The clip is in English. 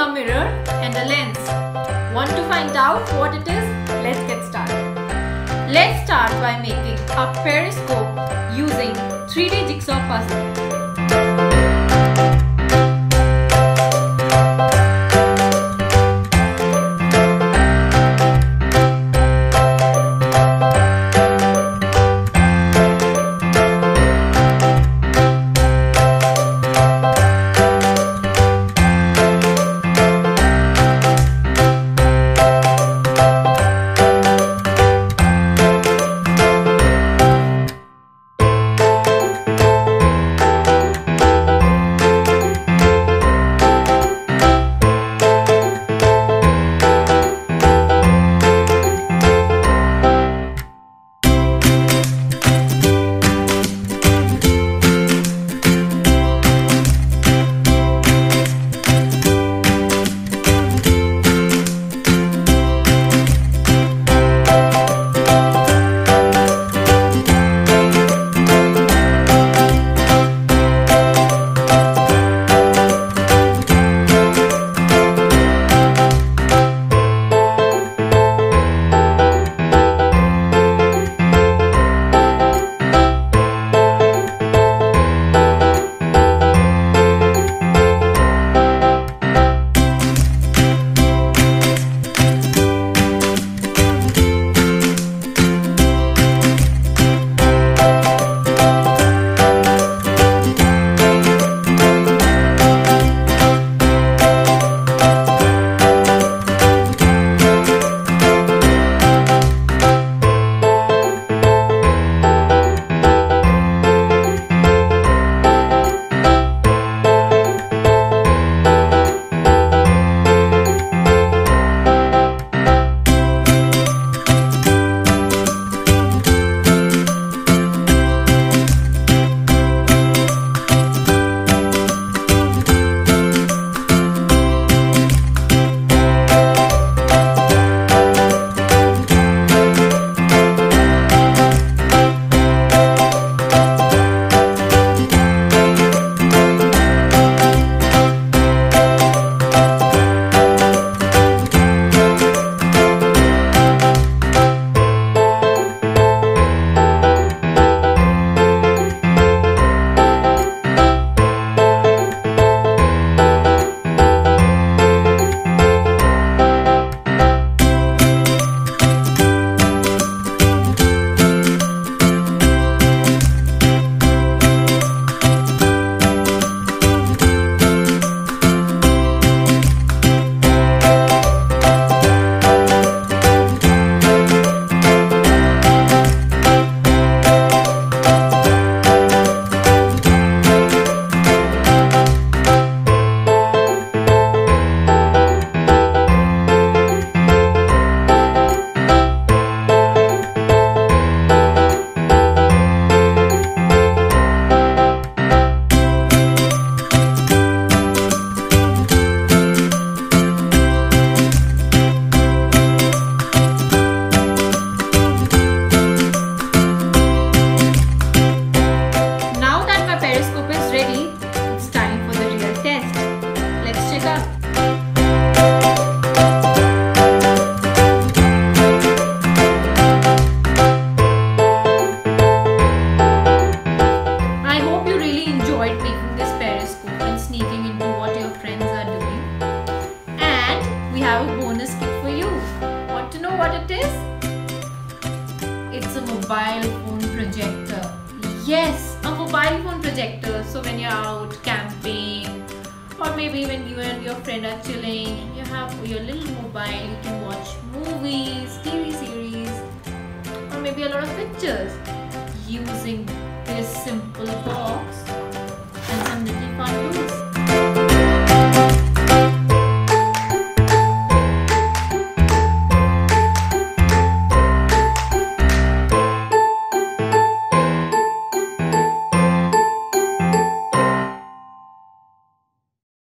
a mirror and a lens. Want to find out what it is? Let's get started. Let's start by making a periscope using 3D jigsaw puzzle. have a bonus gift for you. Want to know what it is? It's a mobile phone projector. Yes, a mobile phone projector. So when you're out camping or maybe when you and your friend are chilling, you have your little mobile, you can watch movies, TV series or maybe a lot of pictures using this simple box